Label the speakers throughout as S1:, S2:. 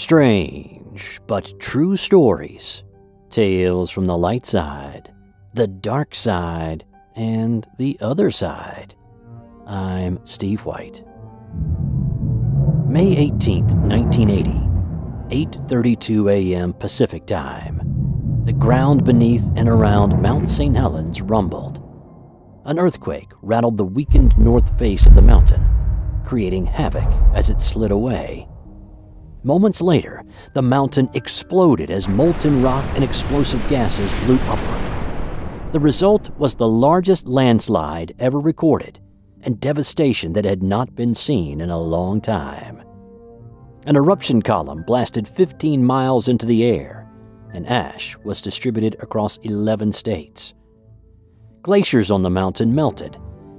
S1: Strange, but true stories. Tales from the light side, the dark side, and the other side. I'm Steve White. May 18th, 1980, 8:32 a.m. Pacific Time. The ground beneath and around Mount St. Helens rumbled. An earthquake rattled the weakened north face of the mountain, creating havoc as it slid away. Moments later, the mountain exploded as molten rock and explosive gases blew upward. The result was the largest landslide ever recorded and devastation that had not been seen in a long time. An eruption column blasted 15 miles into the air, and ash was distributed across 11 states. Glaciers on the mountain melted,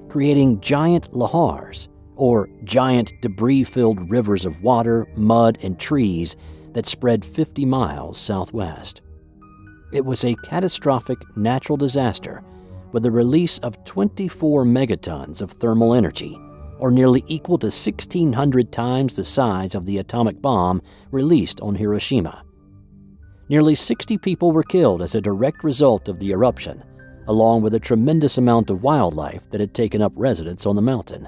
S1: creating giant lahars, or giant debris filled rivers of water, mud, and trees that spread 50 miles southwest. It was a catastrophic natural disaster with the release of 24 megatons of thermal energy, or nearly equal to 1,600 times the size of the atomic bomb released on Hiroshima. Nearly 60 people were killed as a direct result of the eruption, along with a tremendous amount of wildlife that had taken up residence on the mountain.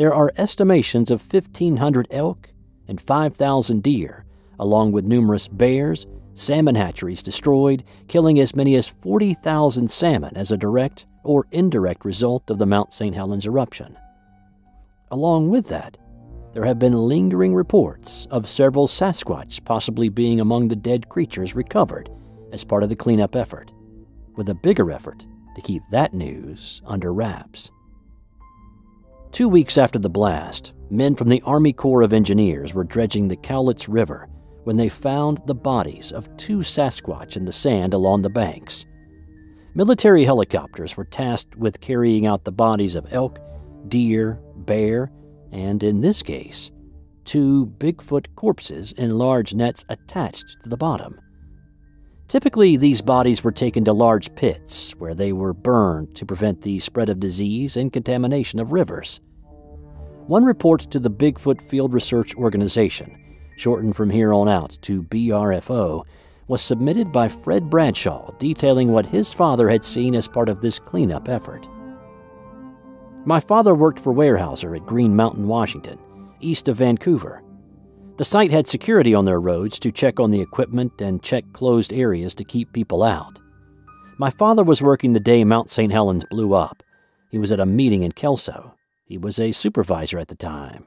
S1: There are estimations of 1,500 elk and 5,000 deer, along with numerous bears, salmon hatcheries destroyed, killing as many as 40,000 salmon as a direct or indirect result of the Mount St. Helens eruption. Along with that, there have been lingering reports of several Sasquatch possibly being among the dead creatures recovered as part of the cleanup effort, with a bigger effort to keep that news under wraps. Two weeks after the blast, men from the Army Corps of Engineers were dredging the Cowlitz River when they found the bodies of two Sasquatch in the sand along the banks. Military helicopters were tasked with carrying out the bodies of elk, deer, bear, and in this case, two Bigfoot corpses in large nets attached to the bottom. Typically, these bodies were taken to large pits where they were burned to prevent the spread of disease and contamination of rivers. One report to the Bigfoot Field Research Organization shortened from here on out to BRFO, was submitted by Fred Bradshaw detailing what his father had seen as part of this cleanup effort. My father worked for Weyerhaeuser at Green Mountain, Washington, east of Vancouver. The site had security on their roads to check on the equipment and check closed areas to keep people out. My father was working the day Mount St. Helens blew up. He was at a meeting in Kelso. He was a supervisor at the time.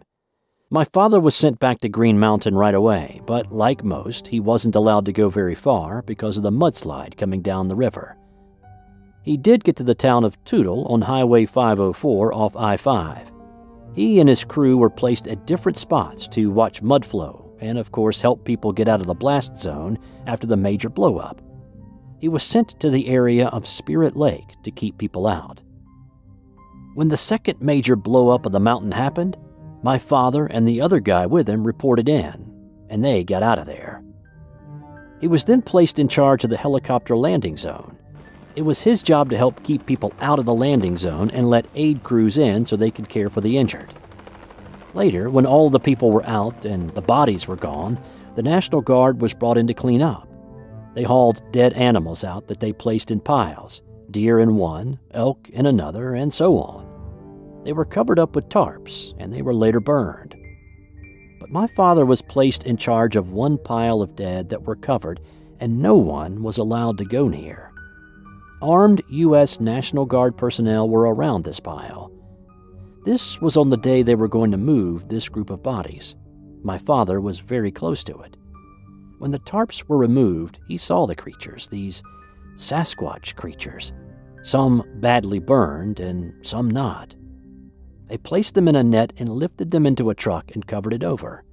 S1: My father was sent back to Green Mountain right away, but like most, he wasn't allowed to go very far because of the mudslide coming down the river. He did get to the town of Toutle on Highway 504 off I 5. He and his crew were placed at different spots to watch mud flow and, of course, help people get out of the blast zone after the major blowup. He was sent to the area of Spirit Lake to keep people out. When the second major blowup of the mountain happened, my father and the other guy with him reported in, and they got out of there. He was then placed in charge of the helicopter landing zone. It was his job to help keep people out of the landing zone and let aid crews in so they could care for the injured. Later, when all the people were out and the bodies were gone, the National Guard was brought in to clean up. They hauled dead animals out that they placed in piles deer in one, elk in another, and so on. They were covered up with tarps, and they were later burned. But my father was placed in charge of one pile of dead that were covered, and no one was allowed to go near. Armed U.S. National Guard personnel were around this pile. This was on the day they were going to move this group of bodies. My father was very close to it. When the tarps were removed, he saw the creatures, these Sasquatch creatures, some badly burned and some not. They placed them in a net and lifted them into a truck and covered it over.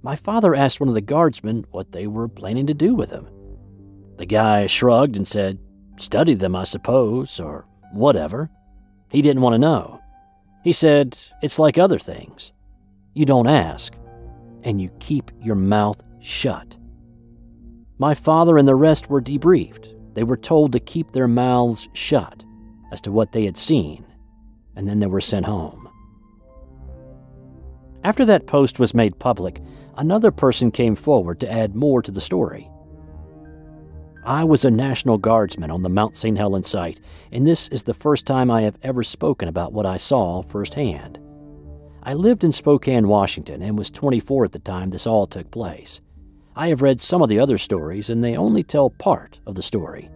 S1: My father asked one of the guardsmen what they were planning to do with them. The guy shrugged and said, Study them, I suppose, or whatever. He didn't want to know. He said, It's like other things. You don't ask, and you keep your mouth shut. My father and the rest were debriefed. They were told to keep their mouths shut as to what they had seen, and then they were sent home. After that post was made public, another person came forward to add more to the story. I was a National Guardsman on the Mount St. Helens site, and this is the first time I have ever spoken about what I saw firsthand. I lived in Spokane, Washington, and was 24 at the time this all took place. I have read some of the other stories, and they only tell part of the story.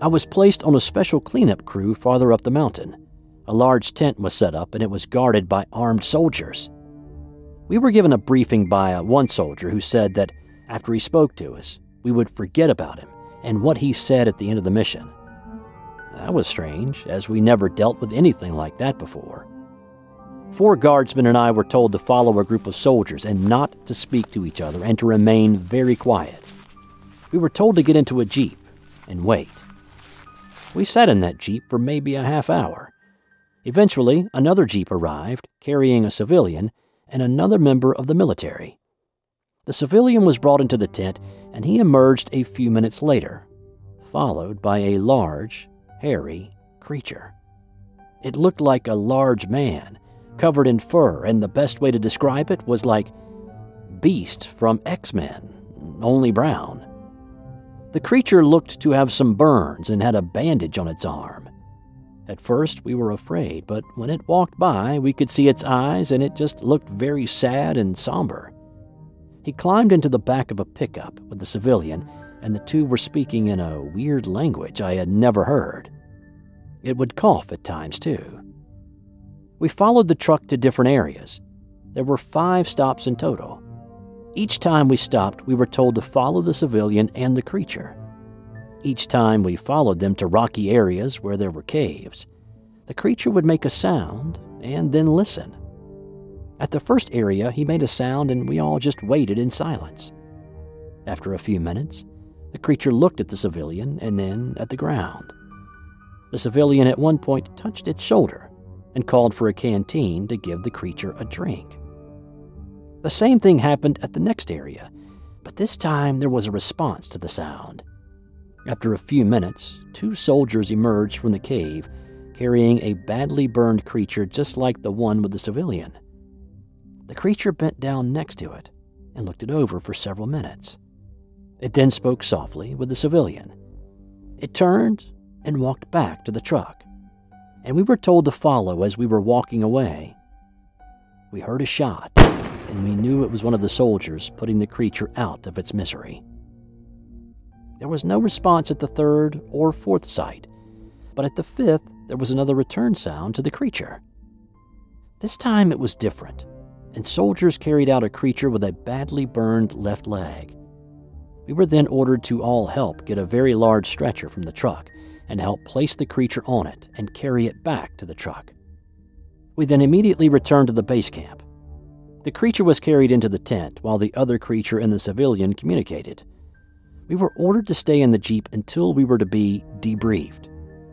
S1: I was placed on a special cleanup crew farther up the mountain. A large tent was set up, and it was guarded by armed soldiers. We were given a briefing by one soldier who said that after he spoke to us, we would forget about him and what he said at the end of the mission. That was strange, as we never dealt with anything like that before. Four guardsmen and I were told to follow a group of soldiers and not to speak to each other and to remain very quiet. We were told to get into a jeep and wait. We sat in that jeep for maybe a half hour. Eventually, another jeep arrived, carrying a civilian and another member of the military. The civilian was brought into the tent, and he emerged a few minutes later, followed by a large, hairy creature. It looked like a large man, covered in fur, and the best way to describe it was like Beast from X Men, only brown. The creature looked to have some burns and had a bandage on its arm. At first, we were afraid, but when it walked by, we could see its eyes and it just looked very sad and somber. He climbed into the back of a pickup with the civilian, and the two were speaking in a weird language I had never heard. It would cough at times, too. We followed the truck to different areas. There were five stops in total. Each time we stopped, we were told to follow the civilian and the creature. Each time we followed them to rocky areas where there were caves. The creature would make a sound and then listen. At the first area, he made a sound and we all just waited in silence. After a few minutes, the creature looked at the civilian and then at the ground. The civilian at one point touched its shoulder and called for a canteen to give the creature a drink. The same thing happened at the next area, but this time there was a response to the sound. After a few minutes, two soldiers emerged from the cave carrying a badly burned creature just like the one with the civilian. The creature bent down next to it and looked it over for several minutes. It then spoke softly with the civilian. It turned and walked back to the truck, and we were told to follow as we were walking away. We heard a shot, and we knew it was one of the soldiers putting the creature out of its misery. There was no response at the third or fourth site, but at the fifth, there was another return sound to the creature. This time it was different and soldiers carried out a creature with a badly burned left leg. We were then ordered to all help get a very large stretcher from the truck and help place the creature on it and carry it back to the truck. We then immediately returned to the base camp. The creature was carried into the tent while the other creature and the civilian communicated. We were ordered to stay in the Jeep until we were to be debriefed.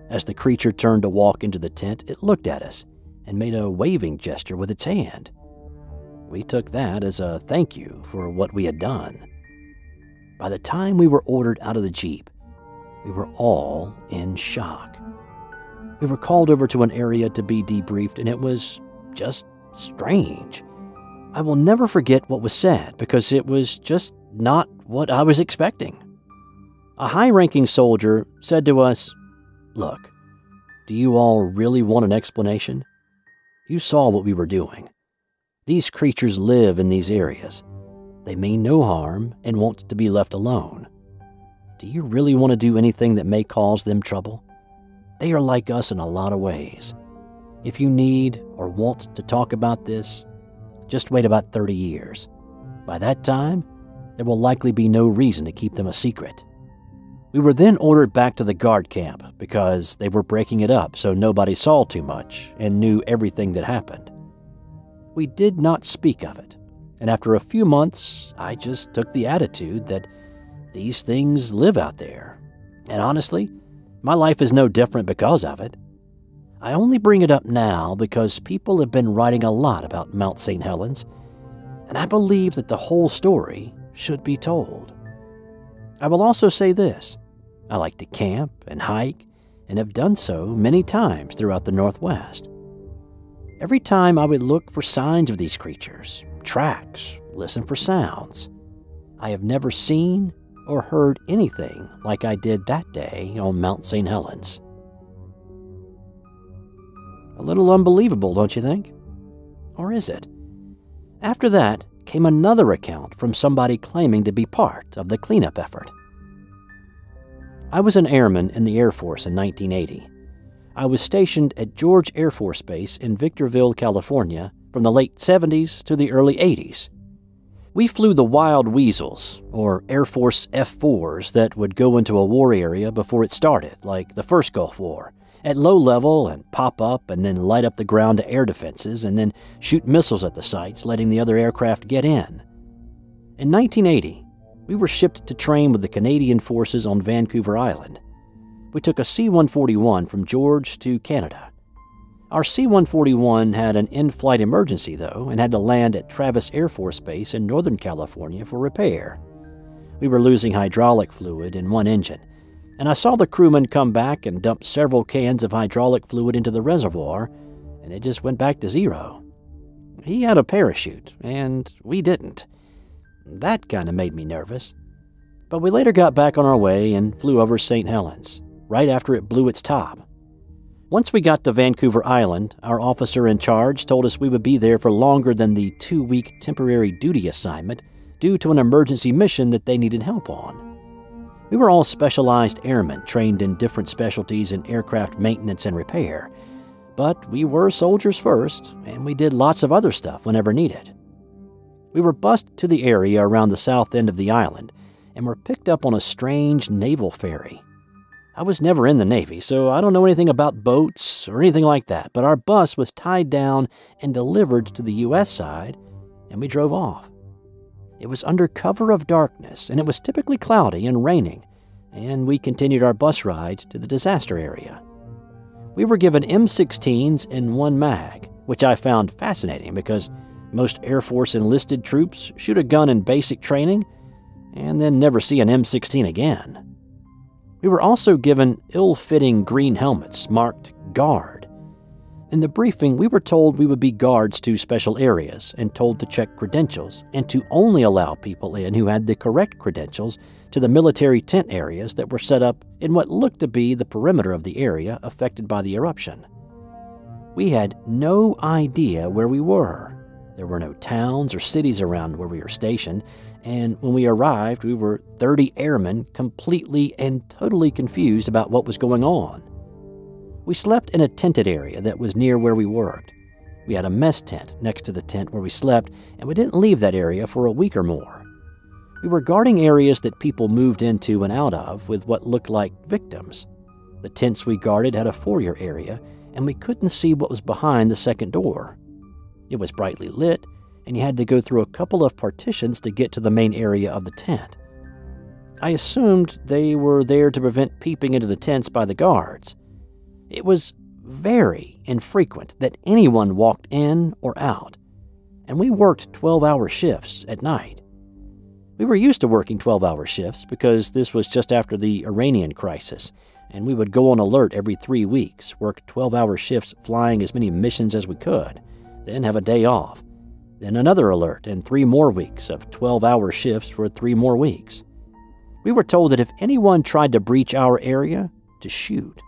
S1: As the creature turned to walk into the tent, it looked at us and made a waving gesture with its hand. We took that as a thank you for what we had done. By the time we were ordered out of the Jeep, we were all in shock. We were called over to an area to be debriefed, and it was just strange. I will never forget what was said because it was just not what I was expecting. A high ranking soldier said to us, Look, do you all really want an explanation? You saw what we were doing. These creatures live in these areas. They mean no harm and want to be left alone. Do you really want to do anything that may cause them trouble? They are like us in a lot of ways. If you need or want to talk about this, just wait about 30 years. By that time, there will likely be no reason to keep them a secret. We were then ordered back to the guard camp because they were breaking it up so nobody saw too much and knew everything that happened we did not speak of it. And after a few months, I just took the attitude that these things live out there. And honestly, my life is no different because of it. I only bring it up now because people have been writing a lot about Mount St. Helens, and I believe that the whole story should be told. I will also say this I like to camp and hike and have done so many times throughout the Northwest. Every time I would look for signs of these creatures, tracks, listen for sounds. I have never seen or heard anything like I did that day on Mount St. Helens. A little unbelievable, don't you think? Or is it? After that came another account from somebody claiming to be part of the cleanup effort. I was an airman in the Air Force in 1980. I was stationed at George Air Force Base in Victorville, California from the late 70s to the early 80s. We flew the Wild Weasels, or Air Force F 4s that would go into a war area before it started, like the first Gulf War, at low level and pop up and then light up the ground to air defenses and then shoot missiles at the sites, letting the other aircraft get in. In 1980, we were shipped to train with the Canadian forces on Vancouver Island. We took a C 141 from George to Canada. Our C 141 had an in flight emergency, though, and had to land at Travis Air Force Base in Northern California for repair. We were losing hydraulic fluid in one engine, and I saw the crewman come back and dump several cans of hydraulic fluid into the reservoir, and it just went back to zero. He had a parachute, and we didn't. That kind of made me nervous. But we later got back on our way and flew over St. Helens, right after it blew its top. Once we got to Vancouver Island, our officer in charge told us we would be there for longer than the two week temporary duty assignment due to an emergency mission that they needed help on. We were all specialized airmen trained in different specialties in aircraft maintenance and repair. But we were soldiers first, and we did lots of other stuff whenever needed. We were bussed to the area around the south end of the island and were picked up on a strange naval ferry. I was never in the Navy, so I don't know anything about boats or anything like that, but our bus was tied down and delivered to the U.S. side, and we drove off. It was under cover of darkness, and it was typically cloudy and raining, and we continued our bus ride to the disaster area. We were given M16s and one mag, which I found fascinating because most Air Force enlisted troops shoot a gun in basic training and then never see an M16 again. We were also given ill fitting green helmets marked Guard in the briefing, we were told we would be guards to special areas and told to check credentials and to only allow people in who had the correct credentials to the military tent areas that were set up in what looked to be the perimeter of the area affected by the eruption. We had no idea where we were. There were no towns or cities around where we were stationed, and when we arrived, we were 30 airmen completely and totally confused about what was going on. We slept in a tented area that was near where we worked. We had a mess tent next to the tent where we slept, and we didn't leave that area for a week or more. We were guarding areas that people moved into and out of with what looked like victims. The tents we guarded had a foyer area, and we couldn't see what was behind the second door. It was brightly lit, and you had to go through a couple of partitions to get to the main area of the tent. I assumed they were there to prevent peeping into the tents by the guards. It was very infrequent that anyone walked in or out, and we worked 12 hour shifts at night. We were used to working 12 hour shifts because this was just after the Iranian crisis, and we would go on alert every three weeks, work 12 hour shifts flying as many missions as we could, then have a day off, then another alert, and three more weeks of 12 hour shifts for three more weeks. We were told that if anyone tried to breach our area, to shoot.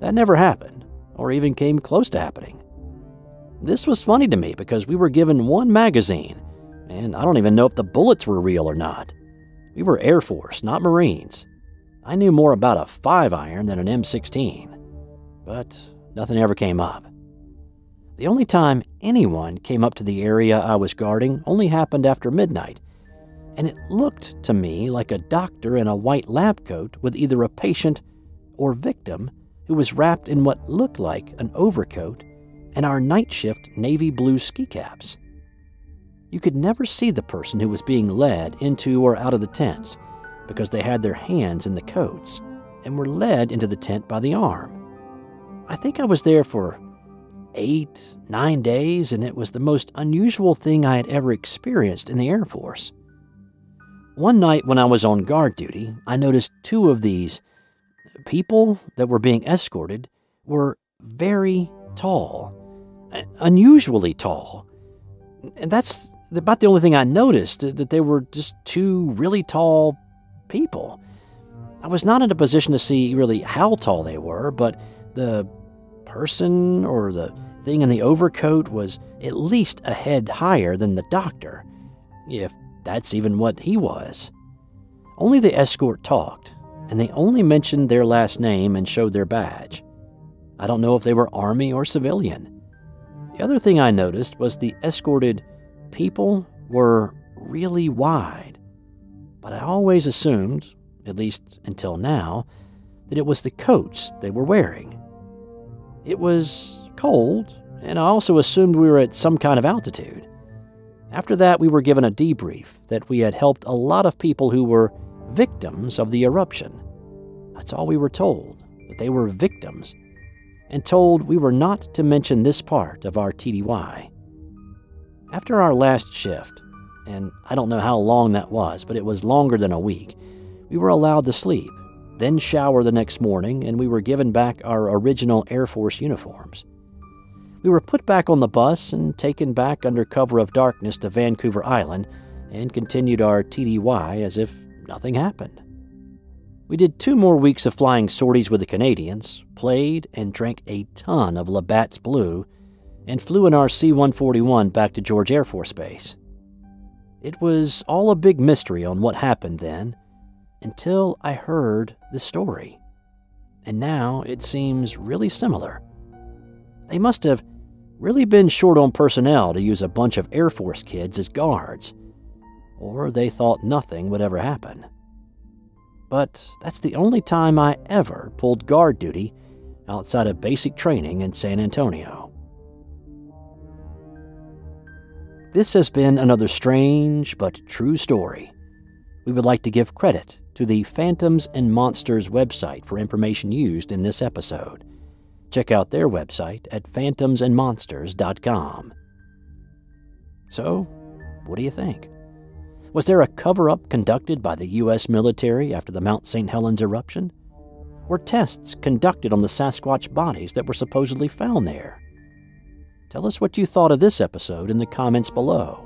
S1: That never happened, or even came close to happening. This was funny to me because we were given one magazine, and I don't even know if the bullets were real or not. We were Air Force, not Marines. I knew more about a 5 iron than an M16, but nothing ever came up. The only time anyone came up to the area I was guarding only happened after midnight, and it looked to me like a doctor in a white lab coat with either a patient or victim who was wrapped in what looked like an overcoat and our night shift navy blue ski caps. You could never see the person who was being led into or out of the tents because they had their hands in the coats and were led into the tent by the arm. I think I was there for eight, nine days, and it was the most unusual thing I had ever experienced in the Air Force. One night when I was on guard duty, I noticed two of these people that were being escorted were very tall. Uh, unusually tall. And that's about the only thing I noticed, uh, that they were just two really tall people. I was not in a position to see really how tall they were, but the person or the thing in the overcoat was at least a head higher than the doctor, if that's even what he was. Only the escort talked, and they only mentioned their last name and showed their badge. I don't know if they were Army or civilian. The other thing I noticed was the escorted people were really wide, but I always assumed, at least until now, that it was the coats they were wearing. It was cold, and I also assumed we were at some kind of altitude. After that, we were given a debrief that we had helped a lot of people who were victims of the eruption. That's all we were told, that they were victims, and told we were not to mention this part of our TDY. After our last shift, and I don't know how long that was, but it was longer than a week, we were allowed to sleep, then shower the next morning, and we were given back our original Air Force uniforms. We were put back on the bus and taken back under cover of darkness to Vancouver Island and continued our TDY as if nothing happened. We did two more weeks of flying sorties with the Canadians, played and drank a ton of Labatt's Blue, and flew in our C 141 back to George Air Force Base. It was all a big mystery on what happened then until I heard the story. And now it seems really similar. They must have really been short on personnel to use a bunch of Air Force kids as guards, or they thought nothing would ever happen but that's the only time I ever pulled guard duty outside of basic training in San Antonio. This has been another strange but true story. We would like to give credit to the Phantoms and Monsters website for information used in this episode. Check out their website at phantomsandmonsters.com. So, what do you think? Was there a cover up conducted by the U.S. military after the Mount St. Helens eruption? Were tests conducted on the Sasquatch bodies that were supposedly found there? Tell us what you thought of this episode in the comments below.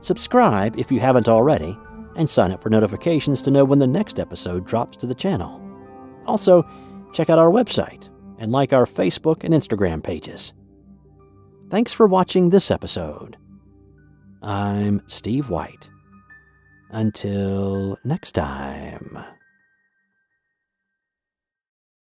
S1: Subscribe if you haven't already, and sign up for notifications to know when the next episode drops to the channel. Also, check out our website and like our Facebook and Instagram pages. Thanks for watching this episode. I'm Steve White. Until next time.